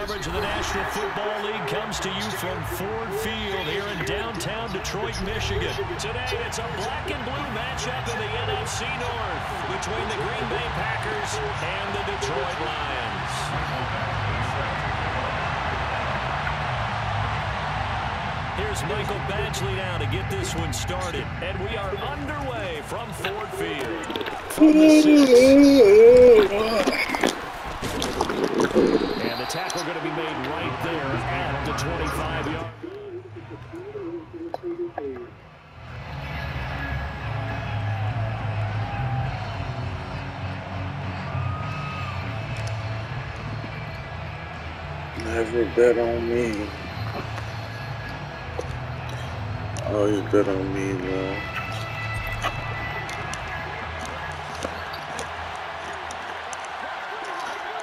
coverage of the National Football League comes to you from Ford Field here in downtown Detroit, Michigan. Today, it's a black and blue matchup in the NFC North between the Green Bay Packers and the Detroit Lions. Here's Michael Badgley now to get this one started. And we are underway from Ford Field. From Never bet on me. Always bet on me.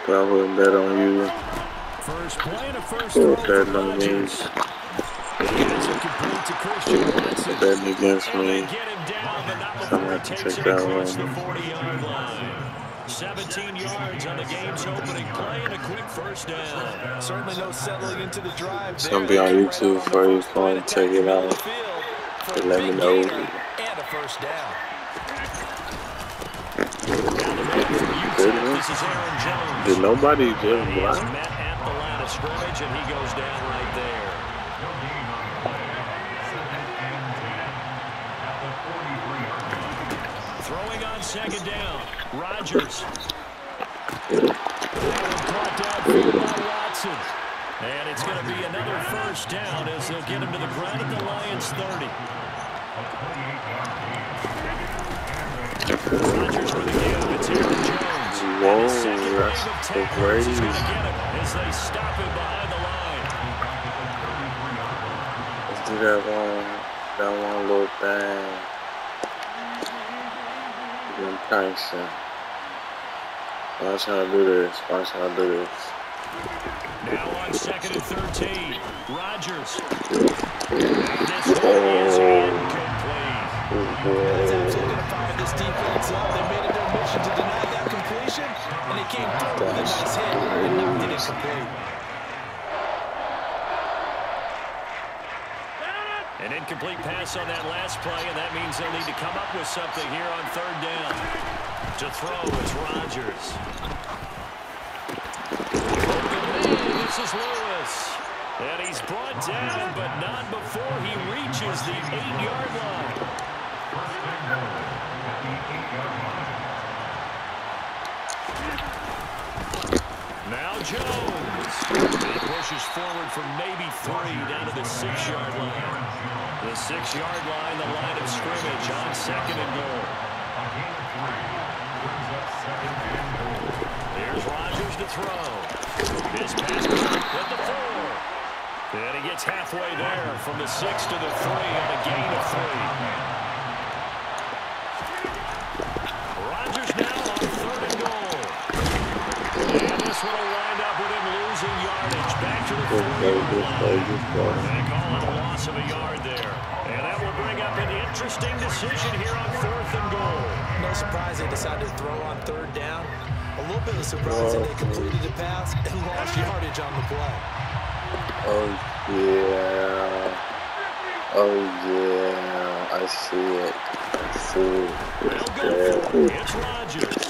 But I wouldn't bet on you. First play and a first throw for on me. Rodgers. Gets it complete to Christian Watson. Betting against me. get him down, but not I'm gonna he have to take that one. 40-yard line. 17 yards on the game's opening play and a quick first down. Certainly no settling into the drive. It's gonna be on They came YouTube right for you the if you wanna first check it of out. the field for Just a let me know. And a first down. Didn't This is Aaron Jones. Did nobody just He is block? met at the line of scrimmage, and he goes down right there. Throwing on second down. Rodgers. Caught downfield by Watson. And it's going to be another first down as they'll get him to the ground at the Lions 30. Rodgers with the give. It's Aaron Jones. Whoa, And his second wave that's so crazy. going to get him as they stop him behind the line. Let's do that one. That one little thing. Then pricing. Watch how I do this. Watch how I do this. Now on second and 13. Rodgers. This one is incomplete. That's oh. oh, absolutely going to fire this defense up. They made it their mission to deny that completion, and they came through with a nice hit and knocked it incomplete. An incomplete pass on that last play, and that means they'll need to come up with something here on third down. To throw, it's Rodgers. This is Lewis. And he's brought down, but not before he reaches the eight-yard line. Jones. He pushes forward from maybe three down to the six-yard line. The six-yard line, the line of scrimmage on second and goal. Here's Rodgers to throw. His pass at the four. And he gets halfway there from the six to the three on a gain of three. Rodgers now on third and goal. And this one will wind up with him losing yardage. Back to the Good play, good play, good play. they call it a loss of a yard there. And that will bring up an interesting decision here on fourth and goal. No surprise they decided to throw on third down. A little bit of surprise that they completed the pass and lost yardage on the play. Oh, yeah. Oh, yeah. I see it. I see it. They'll go for it. It's Rodgers. It's incomplete.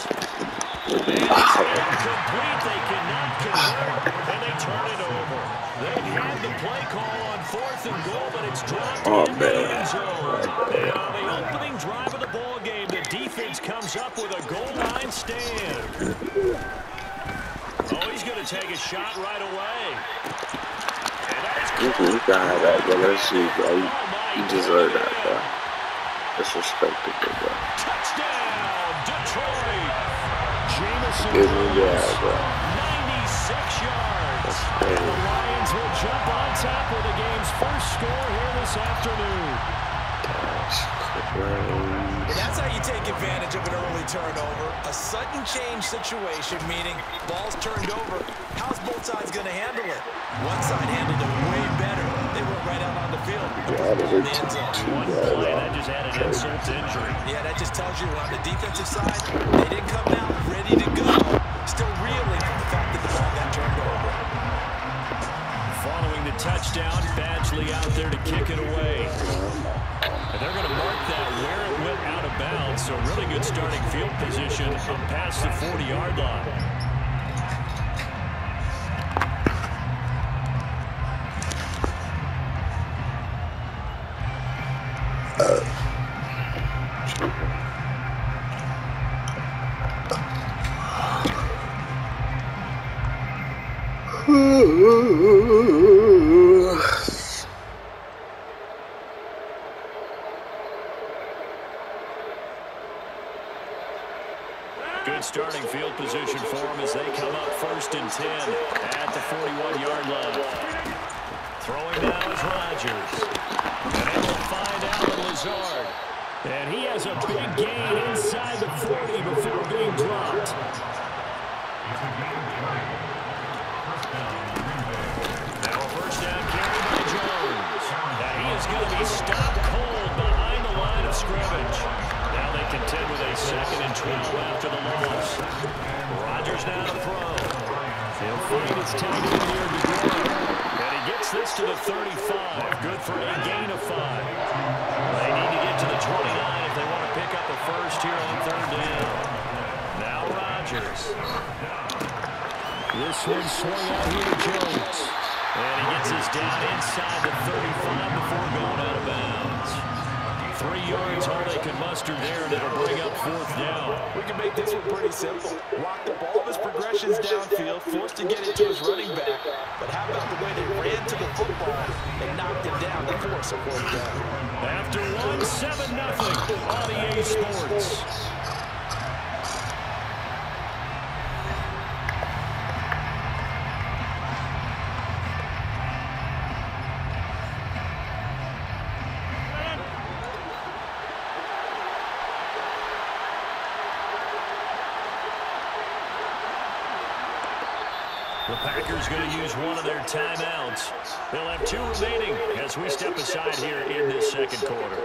Oh, man. end zone. And on the opening drive of the ball game, the defense comes up with a goal line stand. Oh, he's going to take a shot right away. And that is You can, have that, bro. Let's see, bro. You, you deserve that, bro. Disrespectful, bro. touchdown. Jameson me that, bro. 96 yards. That's And crazy. the Lions will jump on top with the game's first score here this afternoon. That's crazy. that's how you take advantage of an early turnover. A sudden change situation, meaning ball's turned over. How's both sides going to handle it? One side handled it way better. They went right out on the field. Yeah, they In did the end zone. One play, that just added insult to injury. Yeah, that just tells you on the defensive side, they didn't come out ready to go. Still reeling from the fact that the ball got turned over. Following the touchdown. Badgley out there to kick it away. And they're going to mark that where it went out of bounds. So really good starting field position from past the 40-yard line. He'll find his here to go. And he gets this to the 35. Good for a gain of five. They need to get to the 29 if they want to pick up the first here on third down. Now Rodgers. This one swung out here to Jones. And he gets his down inside the 35 before going out of bounds. Three yards, all they can muster there, and it'll bring up fourth down. We can make this one pretty simple. Walk up all of his progressions downfield, forced to get it to his running back. But how about the way they ran to the football and knocked him down to force a fourth down? After one, 7-0 on EA Sports. Going to use one of their timeouts. They'll have two remaining as we step aside here in this second quarter.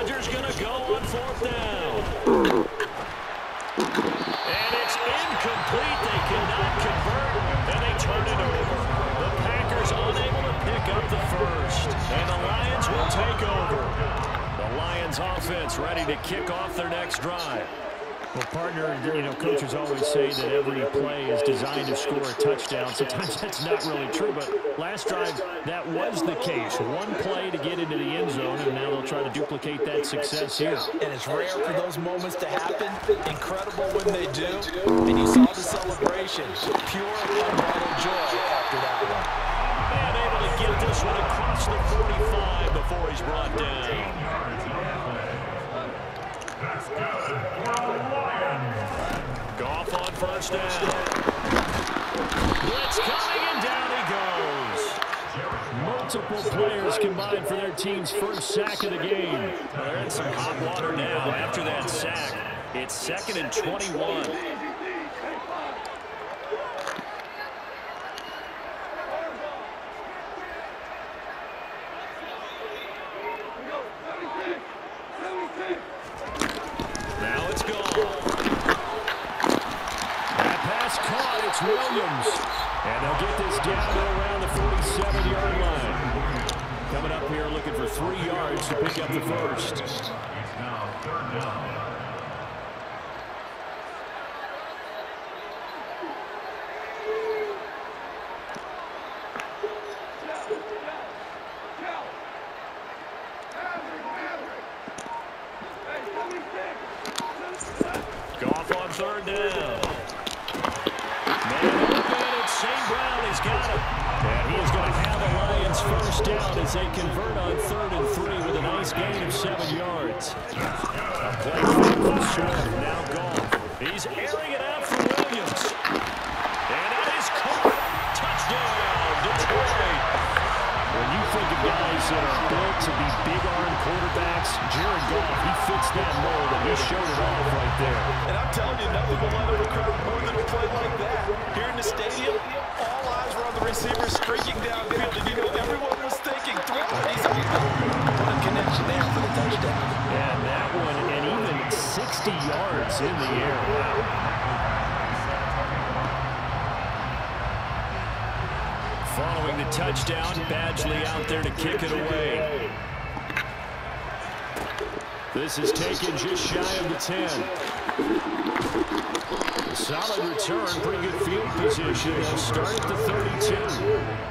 Rodgers going to go on fourth down. And it's incomplete. They cannot convert, and they turn it over. The Packers unable to pick up the first, and the Lions will take over. The Lions offense ready to kick off their next drive. Well, partner, you know, coaches always say that every play is designed to score a touchdown. Sometimes that's not really true, but last drive, that was the case. One play to get into the end zone, and now they'll try to duplicate that success here. And it's rare for those moments to happen. Incredible when they do. And you saw the celebration. Pure, unbridled joy after that one. And able to get this one across the 45 before he's brought down. Goff on first down. Blitz coming, and down he goes. Multiple players combined for their team's first sack of the game. They're in some hot water now after that sack. It's second and 21. Now it's gone. That pass caught. It's Williams. And they'll get this down to around the 47-yard line. Coming up here looking for three yards to pick up the first. Goff on third down. Man open, it's St. Brown. He's got him. As they convert on third and three with a nice gain of seven yards. A play Swift, now gone. He's airing it out for Williams. And that is caught. Touchdown, Detroit. When you think of guys that are built to be big-arm quarterbacks, Jared Goff, he fits that mold, and he showed it off right there. And I'm telling you, nothing will let recruit more than a play like that. Here in the stadium, all eyes were on the receiver streaking downfield, and you know everyone There for the touchdown. And that one, and even 60 yards in the air. Wow. Following the touchdown, Badgley out there to kick it away. This is taken just shy of the 10. Solid return, pretty good field position. They'll start at the 32.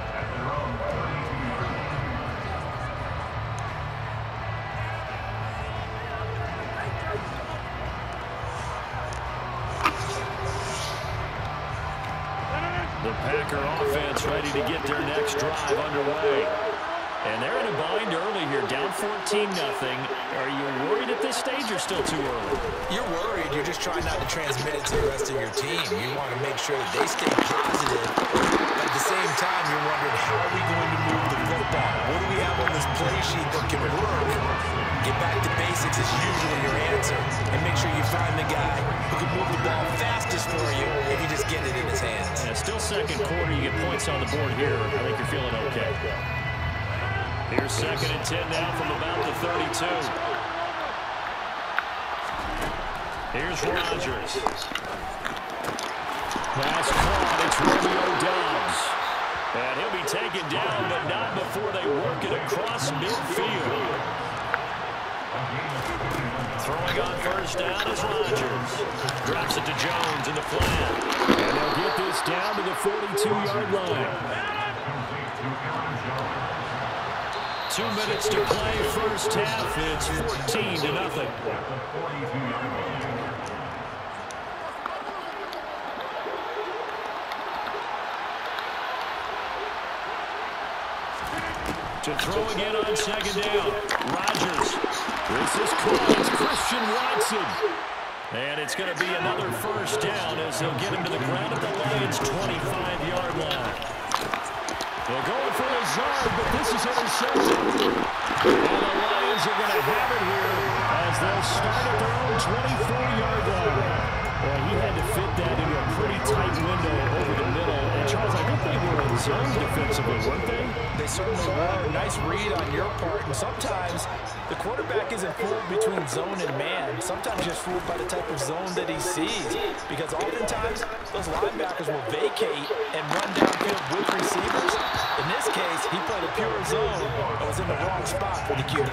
14 nothing. Are you worried at this stage or still too early? You're worried. You're just trying not to transmit it to the rest of your team. You want to make sure that they stay positive. But at the same time, you're wondering, how are we going to move the football? What do we have on this play sheet that can work? Get back to basics is usually your answer. And make sure you find the guy who can move the ball fastest for you if you just get it in his hands. Yeah, still second quarter. You get points on the board here. I think you're feeling okay. Here's second and 10 now from about the 32. Here's Rodgers. Pass caught. It's Romeo Doubs. And he'll be taken down, but not before they work it across midfield. Throwing on first down is Rodgers. Drops it to Jones in the flat. And they'll get this down to the 42-yard line. Two minutes to play first half. It's 14 to nothing. To throw again on second down. Rodgers. This is caught. Christian Watson. And it's going to be another first down as they'll get him to the ground at the Lions' 25-yard line. They're going for zone, but this is intercepted. And the Lions are going to have it here as they'll start at their own 24-yard line. Well, he had to fit that into a pretty tight window over the middle. And, Charles, I think they were in zone defensively, weren't they? They certainly were. Nice read on your part. And sometimes the quarterback isn't fooled between zone and man. Sometimes just fooled by the type of zone that he sees. Because oftentimes, those linebackers will vacate and run downfield with receivers. In this case, he played a pure zone and was in the wrong spot for the QB.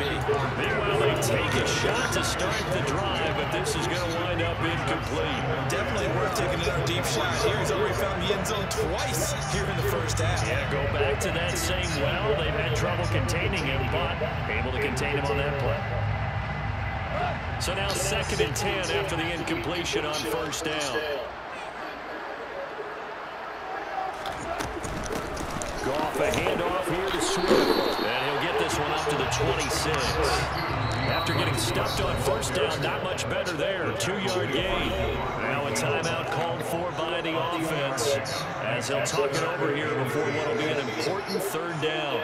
Meanwhile, they take a shot to start the drive, but this is going to wind up incomplete. Definitely worth taking another deep shot here. He's already found the end zone twice here in the first half. Yeah, go back to that same well. They've had trouble containing him, but able to contain him on that play. So now second and 10 after the incompletion on first down. Goff a handoff here to Swift. And he'll get this one up to the 26. After getting stuffed on first down, not much better there. Two-yard gain. Now a timeout called for by the offense as they'll talk it over here before what will be an important third down.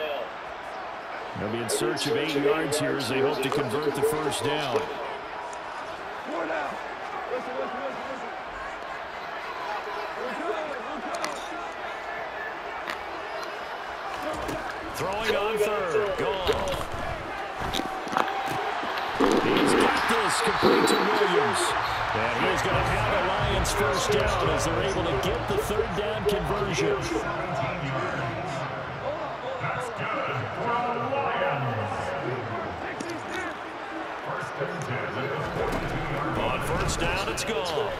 They'll be in search of eight yards here as they hope to convert the first down. Throwing on third. Gone. He's got this complete to Williams. And he's going to have a Lions first down as they're able to get the third down conversion. On first down, it's gone.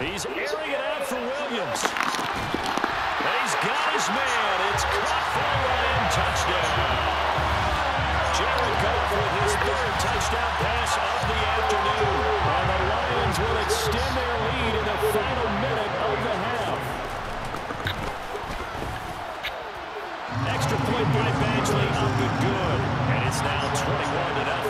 He's airing it out for Williams. And He's got his man. It's caught for a Lion touchdown. Jared Goff with his third touchdown pass of the afternoon. And the Lions will extend their lead in the final minute of the half. Extra point by Badgley up and good. And it's now 21 to nothing.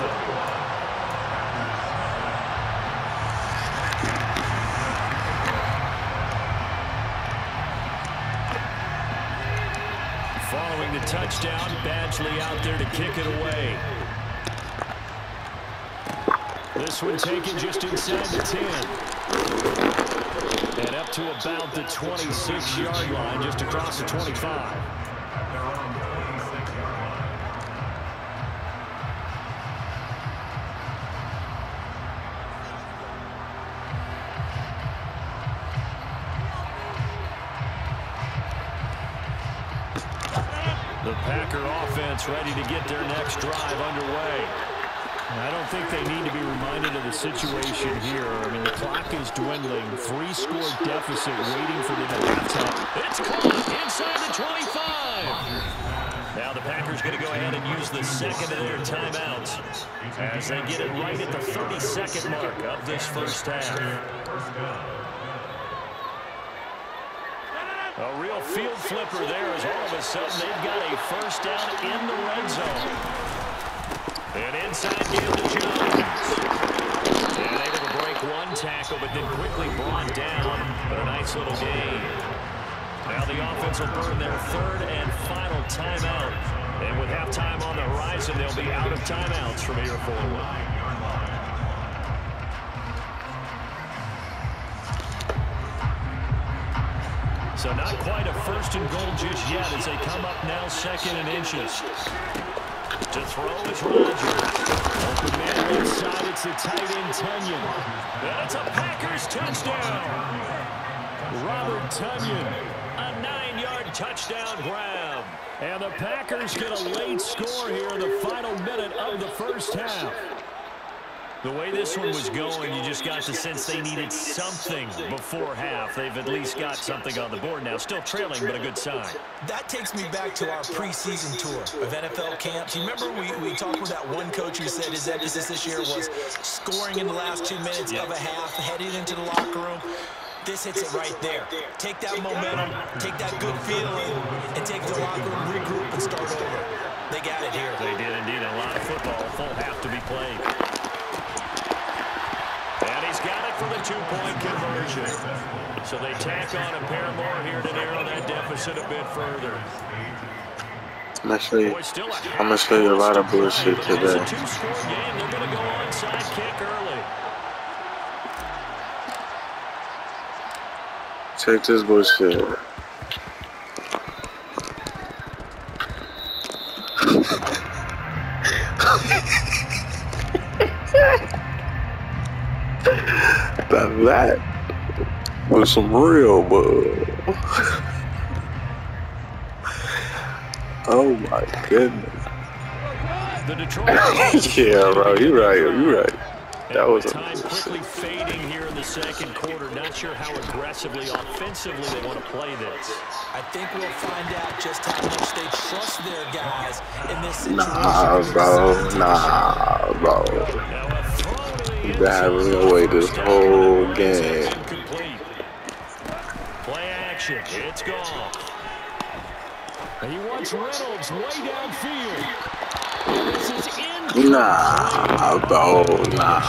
Touchdown. Badgley out there to kick it away. This one taken just inside the 10. And up to about the 26-yard line, just across the 25. Ready to get their next drive underway. I don't think they need to be reminded of the situation here. I mean, the clock is dwindling. Three-score deficit waiting for them at halftime. It's caught inside the 25. Now the Packers going to go ahead and use the second of their timeouts as they get it right at the 30-second mark of this first half. A real field flipper there as all of a sudden they've got a first down in the red zone. And inside game to Jones. And able to break one tackle, but then quickly brought down. But a nice little gain. Now the offense will burn their third and final timeout. And with halftime on the horizon, they'll be out of timeouts from here forward. So not quite a first and goal just yet as they come up now second and inches. To throw is Rodgers. Open man inside. It's the tight end Tonyan. And it's a Packers touchdown. Robert Tonyan. A nine-yard touchdown grab. And the Packers get a late score here in the final minute of the first half. The way this one was going, you just got the sense they needed something before half. They've at least got something on the board now. Still trailing, but a good sign. That takes me back to our preseason tour of NFL camps. You remember we, we talked with that one coach who said his emphasis this year was scoring in the last two minutes of a half, heading into the locker room. This hits it right there. Take that momentum, take that good feeling, and take the locker room, regroup, and start over. They got it here. They did indeed. A lot of football, full half to be played for the two-point conversion. So they tack on a pair more here to narrow that deficit a bit further. I'm you, I'm gonna show a lot of bullshit today. Check this bullshit. That was some real bug. oh my goodness. yeah, bro, you're right. You're right. That was time quickly fading here in the second quarter. Not sure how aggressively, offensively they want to play this. I think we'll find out just how much they trust their guys in this situation. Nah, bro. Nah, bro. Been having me away this whole game. Play action. It's gone. And he wants Reynolds way downfield. Nah, bro, nah.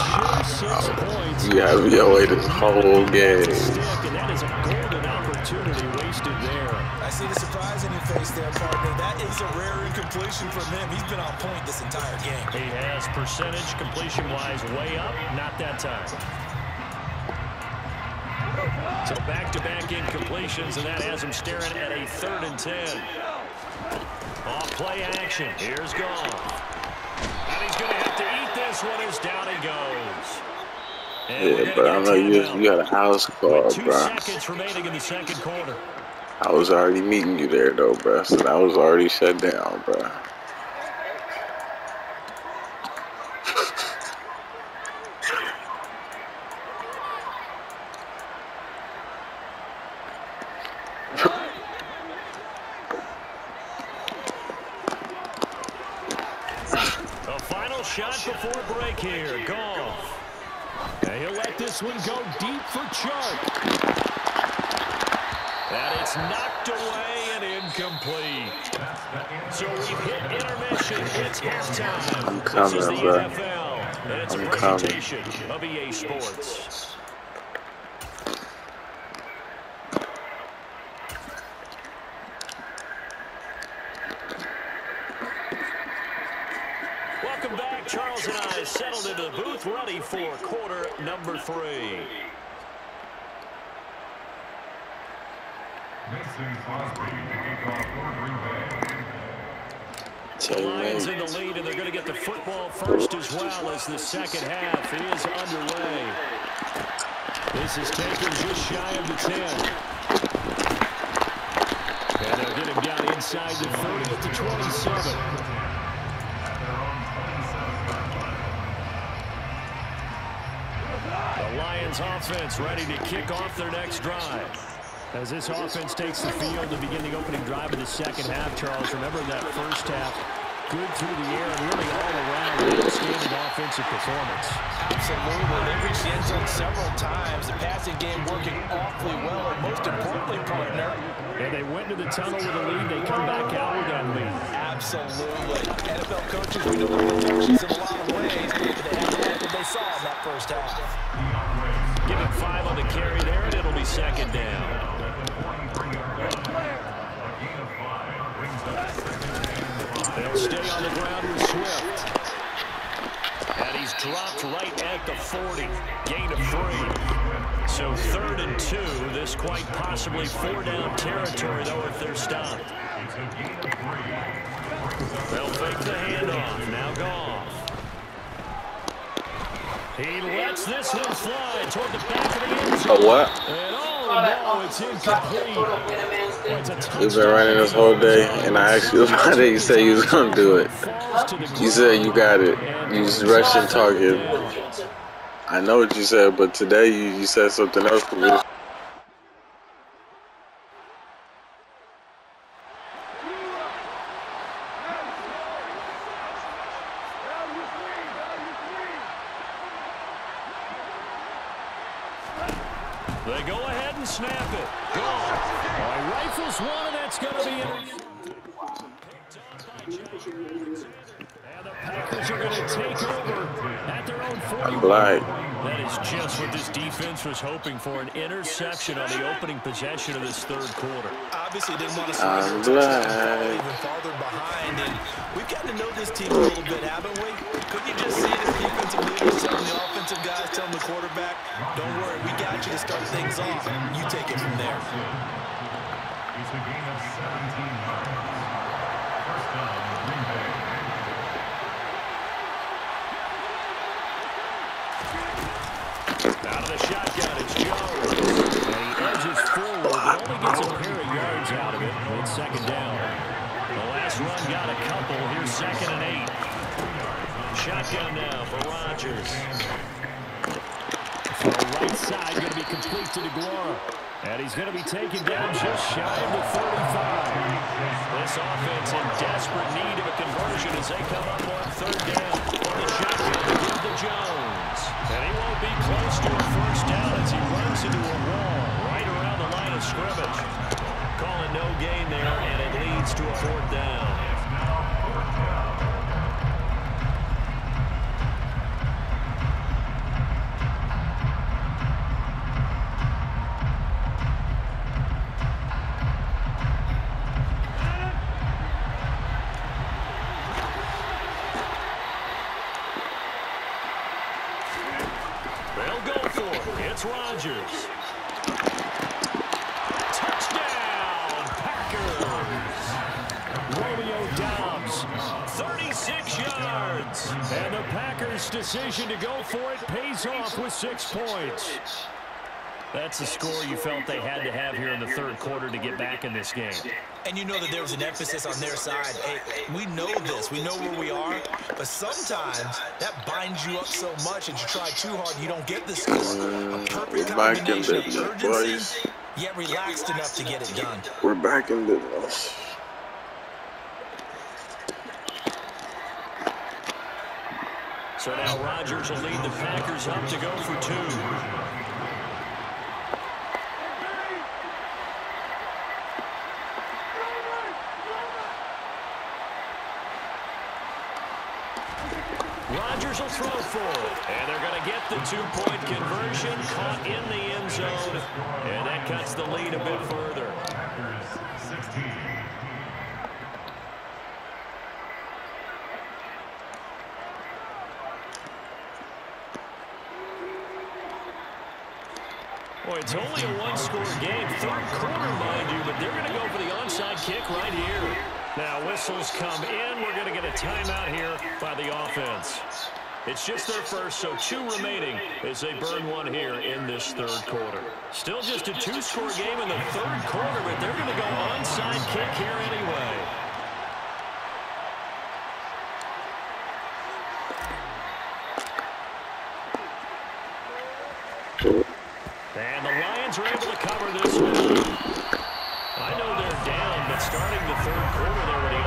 You have me away this whole game I see the surprise in your face there, partner. That is a rare incompletion from him. He's been on point this entire game. He has percentage completion-wise way up. Not that time. So back-to-back -back incompletions, and that has him staring at a third and ten. Off play action. Here's Goff. And he's going to have to eat this one as down he goes. Yeah, but I know you you got a house call, Two bro. seconds remaining in the second quarter. I was already meeting you there, though, bro. So I was already shut down, bro. A final shot before break here. And he'll let this one go complete. So we hit intermission. It's halftime. I'm coming, this is the bro. NFL, and it's I'm a presentation coming. of EA Sports. Welcome back. Charles and I settled into the booth ready for quarter number three. The Lions in the lead, and they're going to get the football first as well as the second half is underway. This is taken just shy of the 10. And they'll get him down inside the 30 at the 27. The Lions offense ready to kick off their next drive. As this offense takes the field to begin the opening drive of the second half, Charles, remember that first half, good through the air and really all around outstanding offensive performance. Absolutely. They reached the end zone several times. The passing game working awfully well, and most importantly, partner. And they went to the tunnel with a lead. They come back out with that lead. Absolutely. NFL coaches we know the coaches in a lot of ways, but they had what they saw in that first half. Give him five on the carry there, and it'll be second down. Stay on the ground with Swift. And he's dropped right at the 40. Gain of three. So third and two. This quite possibly four-down territory, though, if they're stopped. They'll fake the handoff. Now Goff. He lets this one fly toward the back of the end zone. A what? You've been running this whole day, and I asked you about it. You said you was gonna do it. You said you got it. You was rushing talking. I know what you said, but today you, you said something else for me. They go ahead and snap it. Gone. Oh, he rifles one, and that's going to be it. And the Packers are going to take over at their own 40. I'm blind. That is just what this defense was hoping for, an interception on the opening possession of this third quarter. Obviously didn't want to I'm surrender blind. even farther behind. And we've gotten to know this team a little bit, haven't we? Could you just see the defensive leaders telling the offensive guys, telling the quarterback, don't worry, we got you to start things off. You take it from there. It's a gain of 17 yards. First down, Green Bay. Out of shotgun, it's Jones. And he gets a pair of yards out of it. It's second down. The last run got a couple. Here's second and eight. Shotgun now for Rodgers. So the right side going to be complete to Deguara. And he's going to be taken down just shy of the 35. This offense in desperate need of a conversion as they come up on third down. On the shotgun Jones. And he won't be close to a first down as he runs into a wall right around the line of scrimmage. Calling no gain there, and it leads to a fourth down. They'll go for it. It's Rodgers. Touchdown, Packers. Romeo Doubs, 36 yards. And the Packers' decision to go for it pays off with six points. That's the score you felt they had to have here in the third quarter to get back in this game. And you know that there was an emphasis on their side. Hey, we know this. We know where we are. But sometimes that binds you up so much that you try too hard you don't get the score. A perfect We're back in combination of business, urgency, boys. yet relaxed enough to get it done. We're back in business. So now Rodgers will lead the Packers up to go for two. Will throw for. And they're going to get the two-point conversion caught in the end zone. And that cuts the lead a bit further. Boy, it's only a one-score game. Third quarter, mind you, but they're going to go for the onside kick right here. Now, whistles come in. We're going to get a timeout here by the offense. It's just their first, so two remaining as they burn one here in this third quarter. Still just a two-score game in the third quarter, but they're going to go onside kick here anyway. And the Lions are able to cover this one. I know they're down, but starting the third quarter, they were the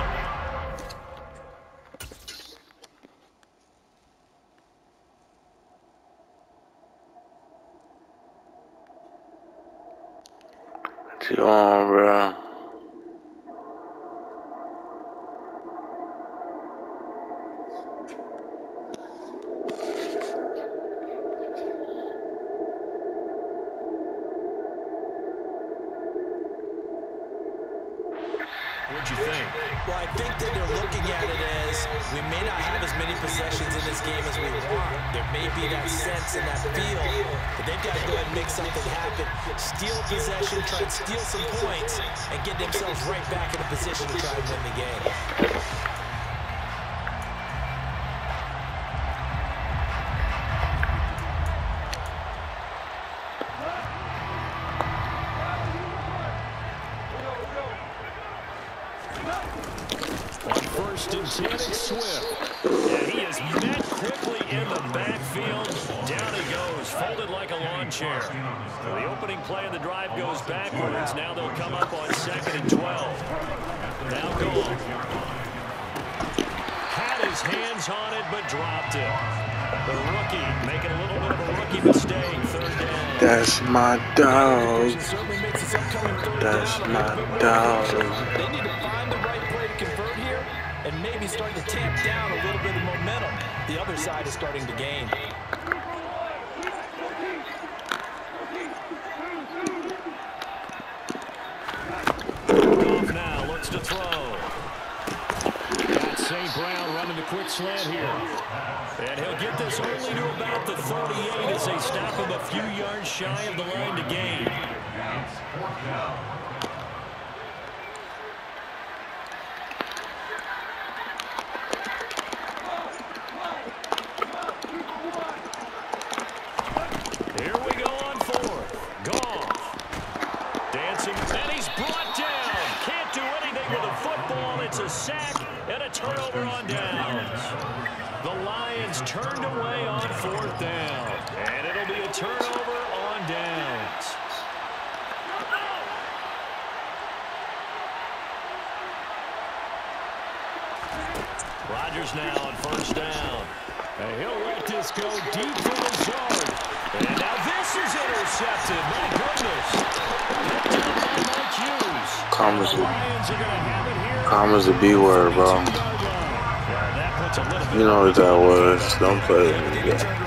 What you on, bro? What'd you think? Well, I think that they're looking at it as we may not have as many possessions in this game as we want. There may be that sense and that feel, but they've got to go ahead and make something happen. Steal possession, try and steal some points, and get themselves right back in a position to try and win the game. Play of the drive goes backwards. Now they'll come up on second and 12. Now gone. Had his hands on it, but dropped it. The rookie making a little bit of a rookie mistake. Third down. That's my dog. It certainly makes this upcoming third That's my dog. They need to find the right play to convert here and maybe start to tamp down a little bit of momentum. The other side is starting to gain. Goff now looks to throw. Got St. Brown running the quick slant here. And he'll get this only to about the 38 as they stop him a few yards shy of the line to gain. Here we go on fourth. Goff. Dancing, and he's brought down. Can't do anything with a football. It's a sack and a turnover on downs. The Lions turned away on fourth down. And it'll be a turnover on downs. Rodgers now on first down. And he'll let this go deep for Lazard. And now this is intercepted. My goodness. Picked up by Mike Hughes. Commas, Lions are going to have it a B word, bro. You know what that was. Don't play with me. Yeah.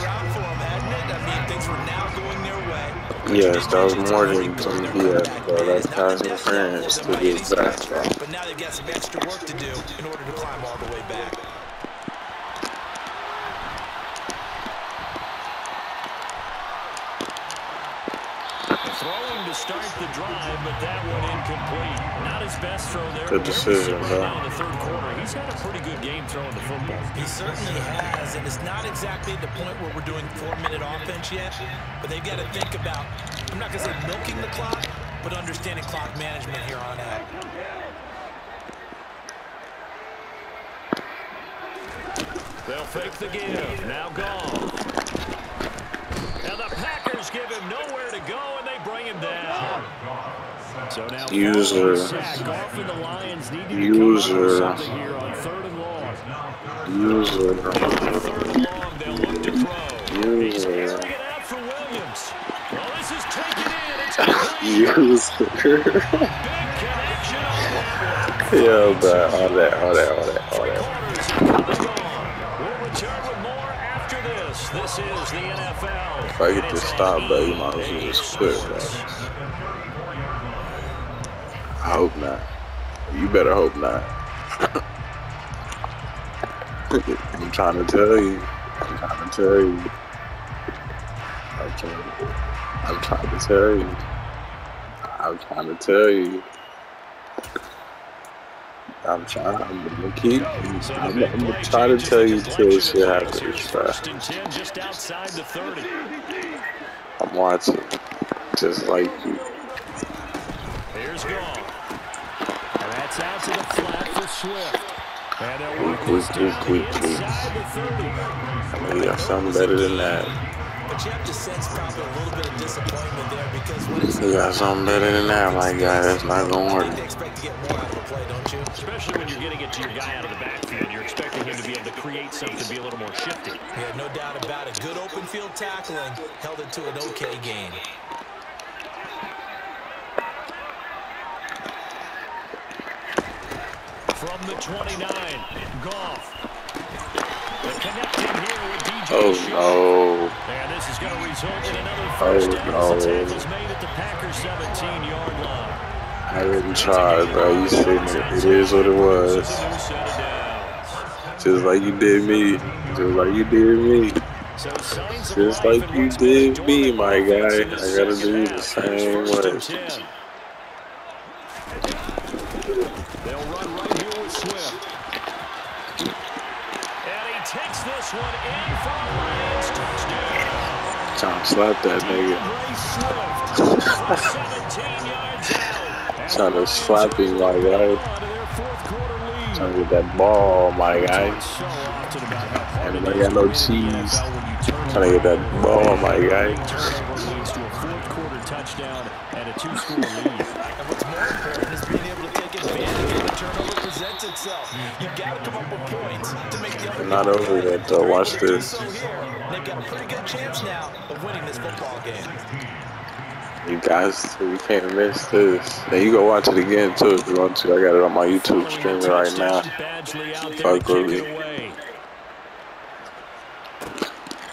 Yes, that was more than some BS, uh, bro. That's pass interference to back, bro. But now they've got some extra work to do in order to climb all the way back. Throwing to start the drive, but that one incomplete. Not his best throw there. Good decision, sit right bro. now in the third quarter. He's had a pretty good game throwing the football. He certainly has, and it's not exactly the point where we're doing four-minute offense yet, but they've got to think about, I'm not going to say milking the clock, but understanding clock management here on out. They'll fake the give. Now gone. Now the Packers give him nowhere to go, and they bring him down. So now User. sack, the Lions User. come up with something here on third and long. User. Third and long, they'll look to throw. He's User. airing it out for Williams. Well, this is taken in. It's complete. User. Big connection on that one. bro. All that, all that, all that, all that. This. Is the NFL. If I get this stop, bro, you might as well just quit. I hope not. You better hope not. I'm trying to tell you. I'm trying to tell you. I'm trying to tell you. I'm trying to tell you. I'm trying. I'm gonna keep. I'm, I'm gonna try to tell you till shit happens, bro. First and 10 just outside the 30. I'm watching, just like you. Here's Goff. And that's out to the flat for Swift. And work Quick, this quick, down quick, quick. inside the 30. We got something better than that. But you have to sense probably a little bit of disappointment there because when it's We got something better than that, my guy. That's not gonna work. they expect to get more out of the play, don't you? Especially when you're getting it to your guy out of the backfield. You're expecting him to be able to create something, be a little more shifty. Yeah, no doubt about it. Good open field tackling held it to an okay game. From the 29, Goff. The connecting here with DJ Oh no. And this is going to result in another oh, first Oh, down as the no. tackle's made at the Packers 17-yard line. I didn't try, bro. You seen it. It is what it was. It's a new set of downs. Just like you did me. Just like you did me. So signs of Just like you what's been a did me, my guy. I gotta do the same way. and 10. They'll run right here with Swift. And he takes this one in for a Lions touchdown. Trying to slap that nigga. Ray Swift for 17 yards out. And Trying to the slap him, my Lions guy. hold on to their fourth quarter lead. Trying to get that ball, my guy. So often about how hard And it I got no to win in the cheese. NFL when you turn Trying to get that ball, my guy. Turnover leads to a fourth quarter touchdown and a two-score lead. And what's more important is being able to take advantage when the turnover presents itself. You've got to come up with points to make the other We're not over yet, though. Watch They're able to do this. They've got a pretty good chance now of winning this football game. You guys, you can't miss this. And you go watch it again too if you want to. I got it on my YouTube streaming right now. Badgley out there Fuck to with me.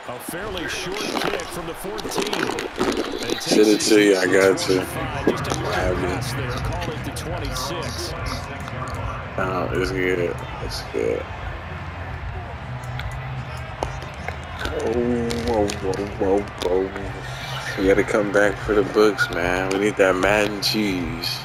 A fairly short kick from the 14. Send it to you, I got you. 25, Just a Have you. there. Call it the 26. No, it's good. It's good. Whoa, whoa, whoa, whoa. We gotta come back for the books, man. We need that Madden cheese.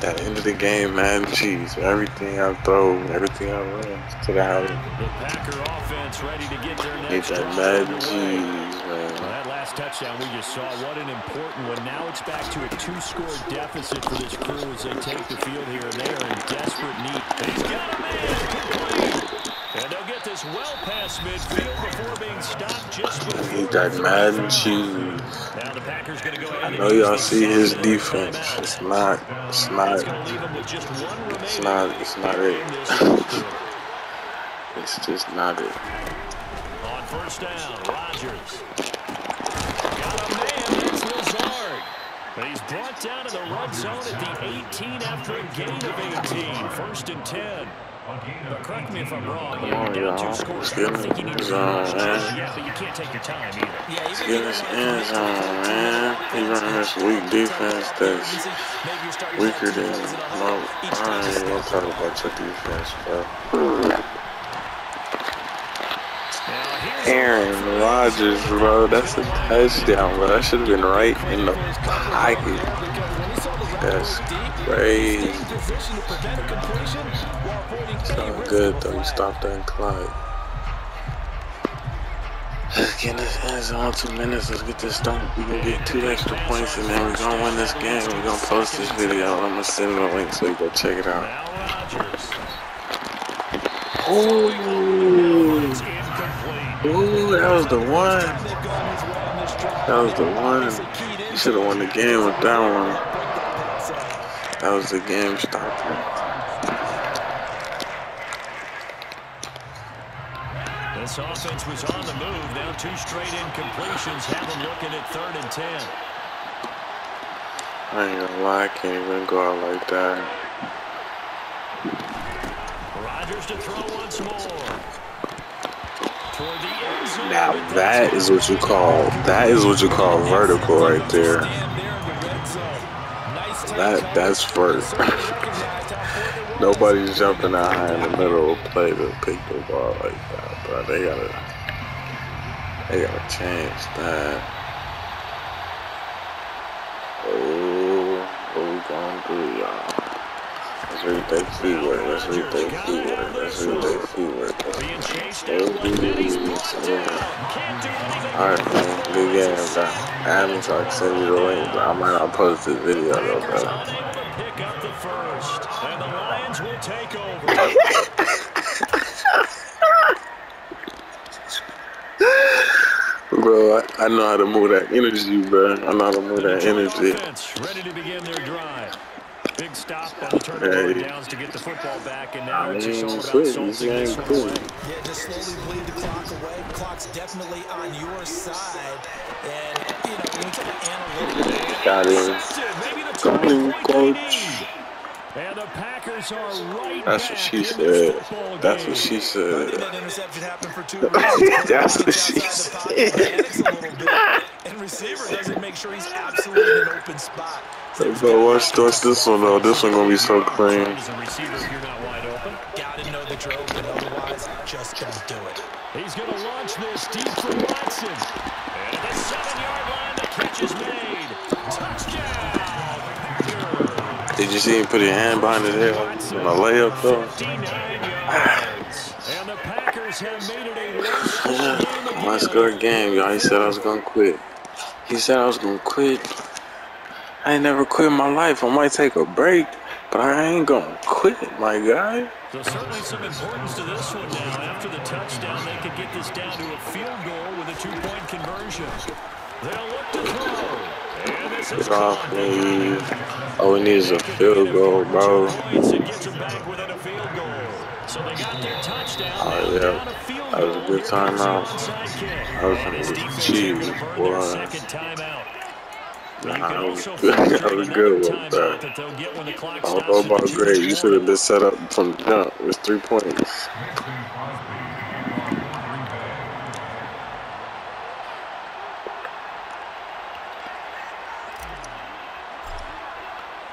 That end of the game Madden cheese. Everything I throw, everything I run to the house. The Packer offense ready to get their Need that Madden cheese, Well, man. that last touchdown we just saw, what an important one. Now it's back to a two-score deficit for this crew as they take the field here. and They are in desperate need. He's got a man complete. And they'll get this well past midfield before being stopped just before. Need that Madden cheese. Now the Packers going to go ahead I know y'all see his defense. It's not. It's not. going to leave them with just one remaining. It's not. It's not it. this first quarter. It's just not it. On first down, Rodgers. Got a man, that's Lazard. But he's brought down to the red zone at the 18 after a gain of 18. First and 10. But correct me if I'm wrong. Oh, Come on, you're down two y'all. scores. Let's I think you need to do much man. yet, but you can't take your time either. Yeah, even Let's if get you in this don't wanna end commit to zone, man. He running this weak defense that's maybe you're starting to weaker than plays in a no. huddle. Each I time ain't you gonna talk about your defense, bro. Aaron Rodgers, bro, that's a touchdown, bro. That should have been right in the pocket. That's crazy. So good though. He stopped that clock. Let's get this end zone. Two minutes. Let's get this done. We gonna get two extra points, and then we're gonna win this game. We're gonna post this video. I'm gonna send the link so you go check it out. Ooh, ooh, that was the one. That was the one. You should have won the game with that one. That was the game stopper. This offense was on the move. Now two straight incompletions have them looking at third and ten. I ain't gonna lie, I can't even go out like that. Rodgers to throw once more. Toward the end zone. Now that is what you call that is what you call vertical right there. That that's first. Nobody's jumping out high in the middle of play to pick the ball like that, bro. They gotta they gotta change that. Let's read that keyword. Let's read that keyword. Let's read that keyword. Being chased down, and he's dude. brought down. Can't do. Alright, man. Good game, bro. I can send you the link, but I might not post this video, though, bro. and the Lions will take over. Bro, I, I know how to move that energy, bro. I know how to move that energy. Ready to begin their drive. Big stop on the turnover Hey. downs to get the football back, and now I it's just all about shit, salting this this one away. cool. Yeah, just slowly bleed the clock away. Clock's definitely on your side. And, you know, when we take an analytical Got him. Intercepted. Maybe the Come turning on, point they coach. Need. And the Packers are right That's what she said. That's what she said. that interception happened for two reasons. That's what she outside the pocket, said. panics a little bit, and receiver doesn't make sure he's absolutely in an open spot. So he's Bro, watch, watch this one, though. This one gonna be so clean. As a receiver, if you're not wide open. Gotta know the drill, but otherwise, just don't do it. He's going to launch this deep for Watson. And the seven-yard line, the catch is made. Did you see him put his hand behind his head on a layup, though? 59 yards. And the Packers have made it a one-score game score game, y'all. He said I was gonna quit. He said I was gonna quit. I ain't never quit in my life. I might take a break, but I ain't gonna quit, my guy. So certainly some importance to this one now. After the touchdown, they could get this down to a field goal with a two-point conversion. They'll look to throw. Get off caught. All we need is a field goal, bro. Oh, yeah. That was a good timeout. I was cheese, able to burn boy. Nah, that was That was good, bro. that I don't know about Greg. You should have been set up from jump. It three points. Mason Crosby, Green Bay.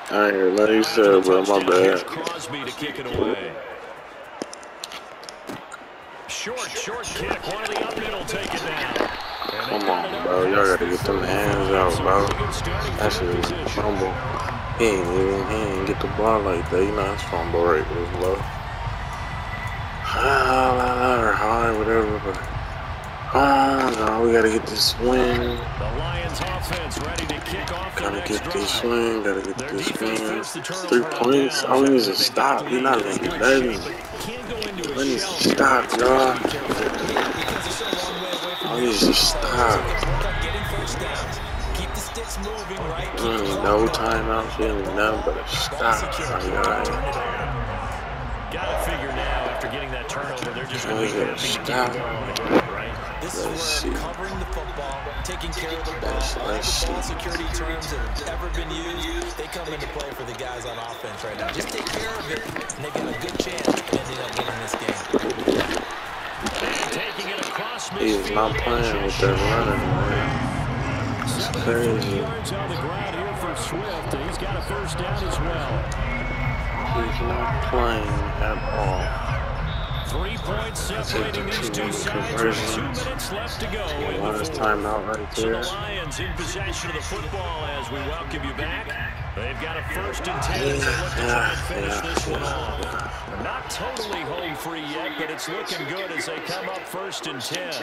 I ain't hear nothing you said, bro. My bad. Crosby to kick it away. Short, short kick. One of the up middle take it down. Come on, bro. Y'all gotta get them hands out, bro. really good starting That shit is fumble. He ain't even, he ain't get the ball like that. You know, his fumble was low. Or high, whatever, but. Oh, no, we gotta get this win. The Lions offense ready to kick off Gotta get this drive. win. Gotta get Their this win. forced the turnover Three points. All we need is a stop. We're not gonna do Good nothing. shape, but can't go into a need to stop, y'all. Because they're a long way away from All we need to stop. you gotta work on getting first downs. Keep the sticks moving, right? We Keep mm, the ain't clock no. We ain't nothing but a stop, secure. my it over. Got to figure now after getting that turnover, they're just going to be Yeah, happy keep the stop. Ball on the ground, right? This Let's is see. covering the football, taking care of the ball, Let's- all let's the ball see. security terms that have ever been used, they come into play for the guys on offense right now. Just take care of it, and they've got a good chance of ending up winning this game. And taking it across He is not playing with that running, man. It's crazy. yards on the ground here for Swift, and he's got a first down as well. He's not playing at all. Three points separating these two sides with two minutes left to go in One the fourth. timeout right So the Lions in possession of the football as we welcome you back. They've got a first and ten as they look to try and finish this one off. Not totally home free yet, but it's looking good as they come up first and ten.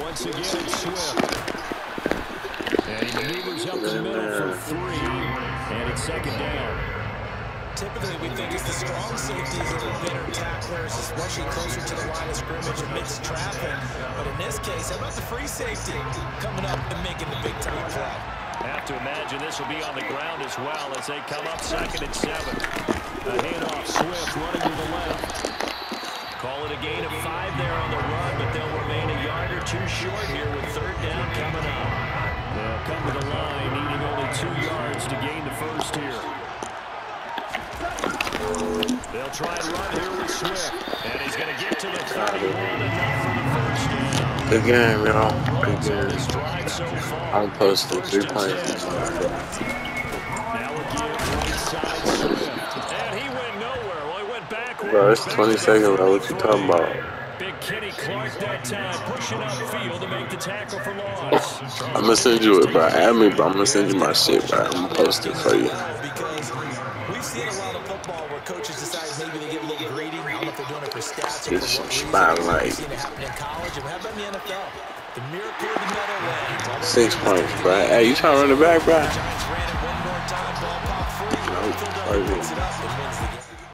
Once again, it's Swift. And he maneuvers up the middle for three. And it's second down. Typically, we think it's the strong safeties that are better tacklers, especially closer to the line of scrimmage amidst traffic. But in this case, how about the free safety coming up and making the big-time play? I Have to imagine this will be on the ground as well as they come up second and seven. A handoff, Swift running to the left. Call it a gain of five there on the run, but they'll remain a yard or two short here with third down coming up. They'll come to the line, needing only two yards to gain the first here. They'll try and run here with Swift, and he's going to get to the 31 enough for the first down. Good game, y'all. Good game. this drive so far. I'm posting three First and points. 10. Now again, right side Swift. And he went nowhere. He went backwards. Bro, it's 20 seconds, bro. What you talking about? Big Kenny Clark that time, pushing upfield to make the tackle for loss. I'm gonna send you it, bro. Add me, bro. I'm gonna send you my shit, bro. I'm gonna post it for you. Because we've seen a lot of football where coaches maybe they get a little greedy. I don't know if they're doing it for stats or for some what reason. spotlight. We've seen it in college and how about in the NFL? The miracle of the Meadowlands. All the Six points, bro. Hey, you trying to run it back, bro?